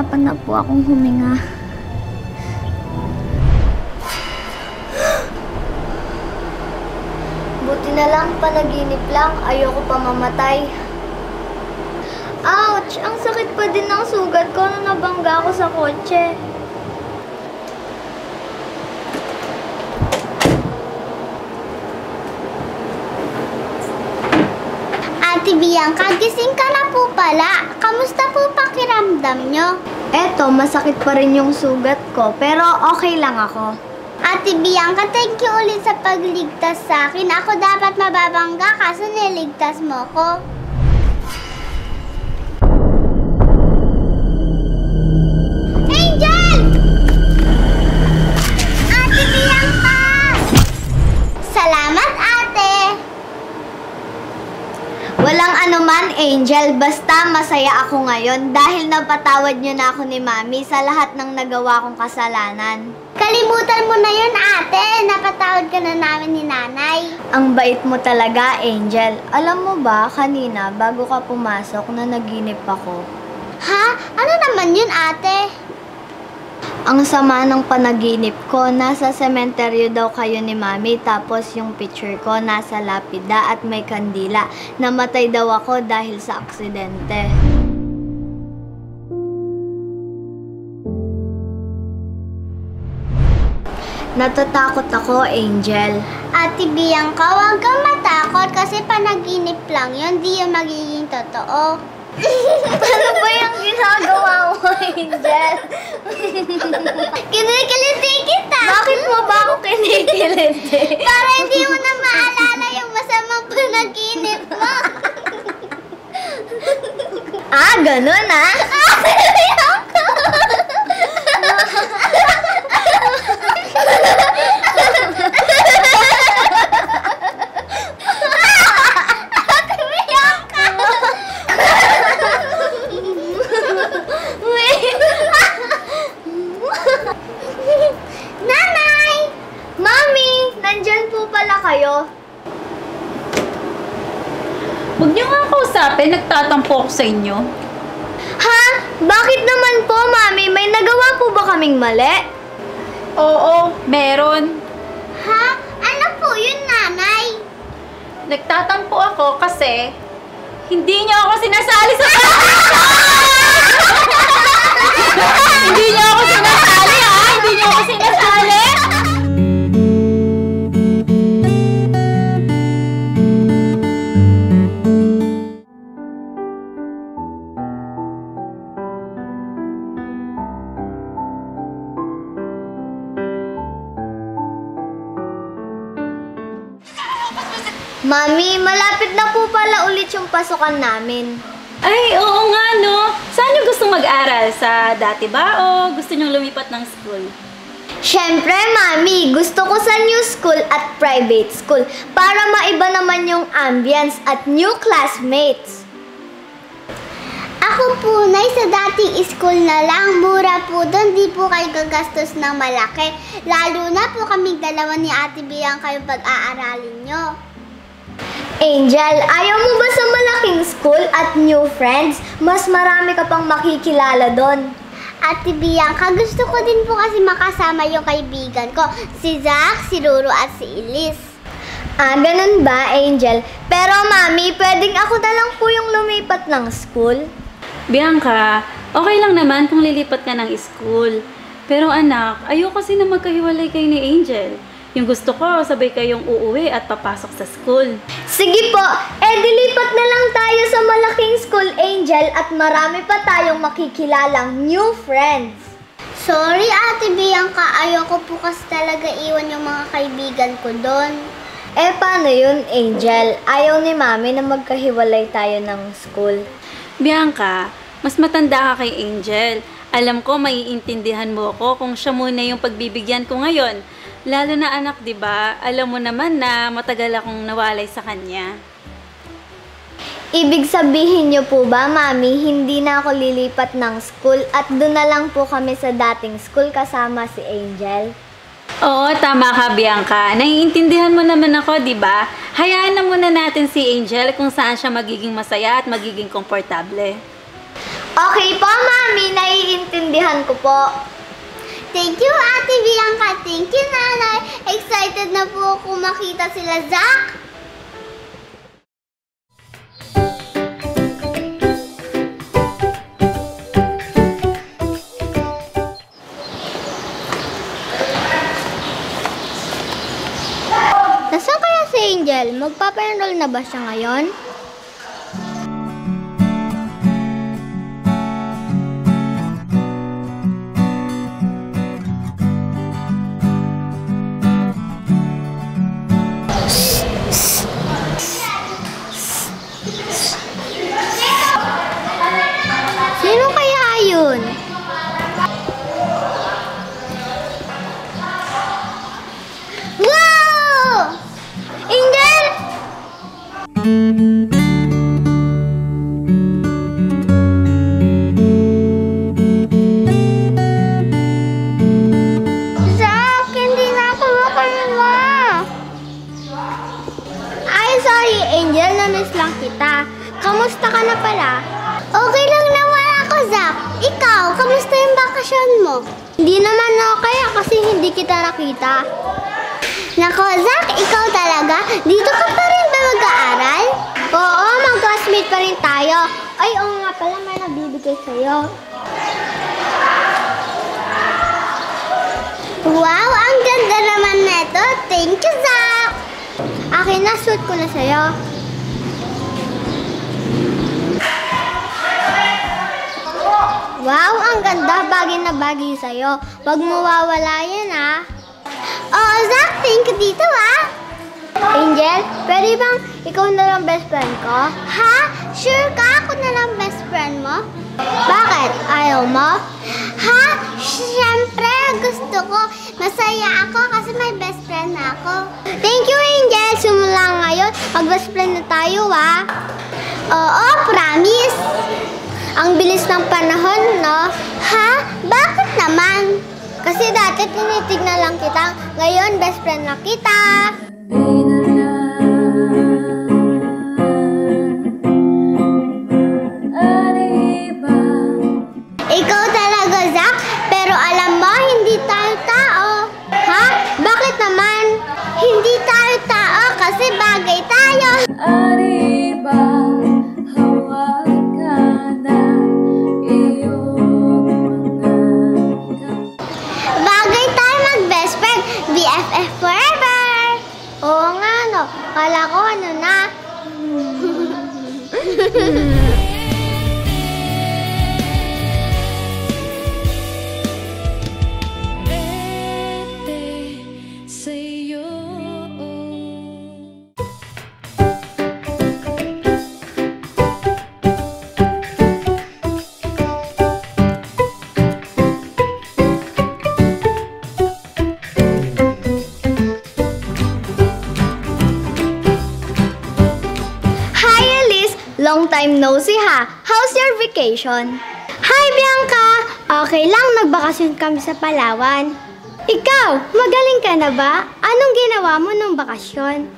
Mami. Nahirapan na po akong huminga. Buti na lang, panaginip lang. Ayoko pa mamatay. Ouch! Ang sakit pa din ng sugat ko nung nabangga ako sa kotse. Ate Bianca, gising ka na po pala. Kamusta po pakiramdam nyo? Eto, masakit pa rin yung sugat ko, pero okay lang ako. Ate Bianca, thank you ulit sa pagligtas sa akin. Ako dapat mababangga kaso niligtas mo ko. Angel. Basta masaya ako ngayon dahil napatawad niyo na ako ni Mami sa lahat ng nagawa kong kasalanan. Kalimutan mo na yun, ate. Napatawad ka na namin ni nanay. Ang bait mo talaga, Angel. Alam mo ba, kanina, bago ka pumasok, na naginip ako. Ha? Ano naman yun, ate? Ang sama ng panaginip ko, nasa sementeryo daw kayo ni Mami, tapos yung picture ko nasa lapida at may kandila. Namatay daw ako dahil sa aksidente. Natatakot ako, Angel. Ate Bianca, huwag kang matakot kasi panaginip lang yun. Di yung magiging totoo. ano ba yung ginagawa mo, Angel? Kinikiliti kita! Bakit mo ba ako kinikiliti? Para hindi mo na maalala yung masamang panaginip mo. ah, ganun ah? Ate Bianca! Ate Bianca! Nanay! Mami, nandyan po pala kayo. Huwag niyo nga kausapin, nagtatampo ako sa inyo. Ha? Bakit naman po, Mami? May nagawa po ba kaming mali? Oo, meron. Ha? Ano po yun, nanay? Nagtatampo ako kasi hindi niyo ako sinasali sa Hindi niyo ako sinasali ha? Hindi niyo ako sinasali? Mami, malapit na po pala ulit yung pasukan namin. Ay, oo nga no. Saan niyo gusto mag-aral? Sa dati ba o gusto niyo lumipat ng school? Siyempre, Mami, gusto ko sa new school at private school para maiba naman yung ambience at new classmates. Ako po, nay, sa dating school na lang, mura po doon, di po kayo gagastos ng malaki. Lalo na po kaming dalawa ni Ate Bianca yung pag-aaralin nyo. Angel, ayaw mo ba sa malaking school at new friends? Mas marami ka pang makikilala doon. Ate Bianca, gusto ko din po kasi makasama yung kaibigan ko, si Zach, si Ruru at si Elise. Ah, ganun ba, Angel? Pero, Mami, pwedeng ako na lang po yung lumipat ng school? Bianca, okay lang naman kung lilipat ka ng school. Pero anak, ayoko kasi na magkahiwalay kayo ni Angel. Yung gusto ko, sabay kayong uuwi at papasok sa school. Sige po, eh dilipat na lang tayo sa malaking school, Angel, at marami pa tayong makikilalang new friends. Sorry, Ate Bianca, ayoko po kasi talaga iwan yung mga kaibigan ko doon. Eh, paano yun, Angel? Ayaw ni Mami na magkahiwalay tayo ng school. Bianca, mas matanda ka kay Angel. Alam ko maiintindihan mo ko kung siya muna yung pagbibigyan ko ngayon. Lalo na anak, 'di ba? Alam mo naman na matagal akong nawalay sa kanya. Ibig sabihin niyo po ba, Mami, hindi na ako lilipat ng school at doon na lang po kami sa dating school kasama si Angel? Oo, tama ka, Bianca. Naiintindihan mo naman ako, 'di ba? Hayaan na muna natin si Angel kung saan siya magiging masaya at magiging komportable. Okay po, Mami. Naiintindihan ko po. Thank you, Ate Bianca. Thank you, Nanay. Excited na po ako makita sila, Zach. Nasaan kaya si Angel? Magpapa-enroll na ba siya ngayon? Angel. Na-miss lang kita. Kamusta ka na pala? Okay lang naman ako, Zach. Ikaw, kamusta yung bakasyon mo? Hindi naman okay ah, kasi hindi kita nakita. Nako, Zach, ikaw talaga? Dito ka pa rin mag-aaral? Oo, mag-classmate pa rin tayo. Ay, oo nga pala, may nabibigay sa'yo. Wow, ang ganda naman neto. Thank you, Zach. Akin na, suit ko na sa'yo. Wow, ang ganda. Bagay na bagay sa'yo. Huwag mo yan, ah. Oo, Zach. Thank you dito, ah. Angel, pwede bang ikaw na lang best friend ko? Ha? Sure ka? Ako na lang best friend mo? Bakit? Ayaw mo? Ha? Siyempre, gusto ko. Masaya ako kasi may best friend na ako. Thank you, Angel. Simula ngayon, mag-best friend na tayo, ah. Oo, promise. Ang bilis ng panahon, no? Ha? Bakit naman? Kasi dati tinitignan lang kita. Ngayon, best friend na kita. Ikaw talaga, Zach. Pero alam mo, hindi tayo tao. Ha? Bakit naman? Hindi tayo tao kasi bagay tayo. Arriba, Long time no see ha. How's your vacation? Hi, Bianca! Okay lang, nagbakasyon kami sa Palawan. Ikaw, magaling ka na ba? Anong ginawa mo nung bakasyon?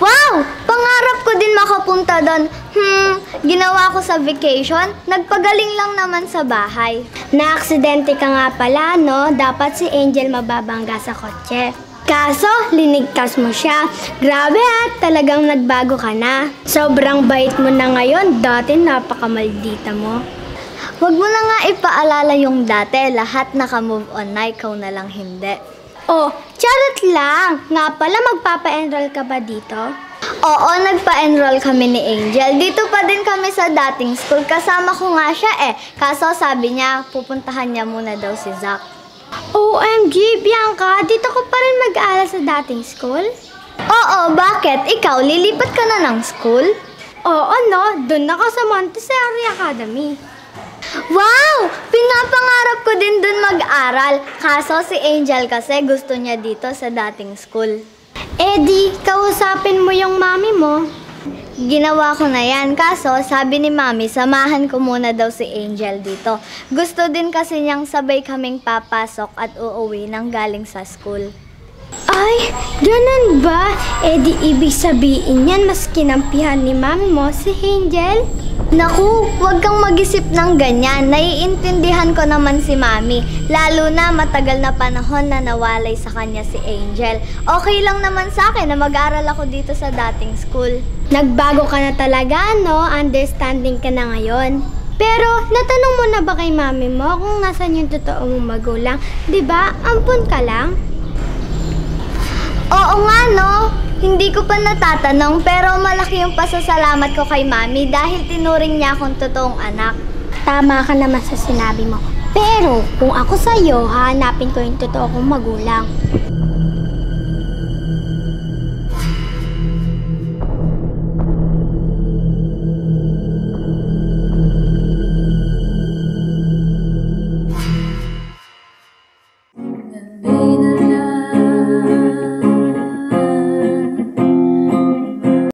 Wow! Pangarap ko din makapunta doon. Hmm, ginawa ko sa vacation, nagpagaling lang naman sa bahay. Naaksidente ka nga pala, no? Dapat si Angel mababangga sa kotse. Kaso, linigtas mo siya. Grabe at talagang nagbago ka na. Sobrang bait mo na ngayon, dati napakamaldita mo. Huwag mo na nga ipaalala yung dati, lahat naka-move on na, ikaw na lang hindi. Oh, charot lang! Nga pala, magpapa-enroll ka ba dito? Oo, nagpa-enroll kami ni Angel. Dito pa din kami sa dating school. Kasama ko nga siya eh. Kaso sabi niya, pupuntahan niya muna daw si Zach. OMG, Bianca! Dito ko pa rin mag-aaral sa dating school? Oo, bakit? Ikaw, lilipat ka na ng school? Oo, no? Doon ako sa Montessori Academy. Wow! Pinapangarap ko din dun mag-aral. Kaso si Angel kasi gusto niya dito sa dating school. Eddie, kausapin mo yung mami mo. Ginawa ko na yan. Kaso, sabi ni Mami, samahan ko muna daw si Angel dito. Gusto din kasi niyang sabay kaming papasok at uuwi nang galing sa school. Ay, ganun ba? Eddie, ibig sabihin yan, mas kinampihan ni mami mo si Angel? Naku, huwag kang mag-isip ng ganyan. Naiintindihan ko naman si Mami. Lalo na matagal na panahon na nawalay sa kanya si Angel. Okay lang naman sa akin na mag-aral ako dito sa dating school. Nagbago ka na talaga, no? Understanding ka na ngayon. Pero, natanong mo na ba kay mami mo kung nasan yung totoo mong magulang? ba? Ampun ka lang. Oo nga no, hindi ko pa natatanong pero malaki yung pasasalamat ko kay Mami dahil tinuring niya akong totoong anak. Tama ka naman sa sinabi mo. Pero, kung ako sa'yo, hahanapin ko yung totoo kong magulang.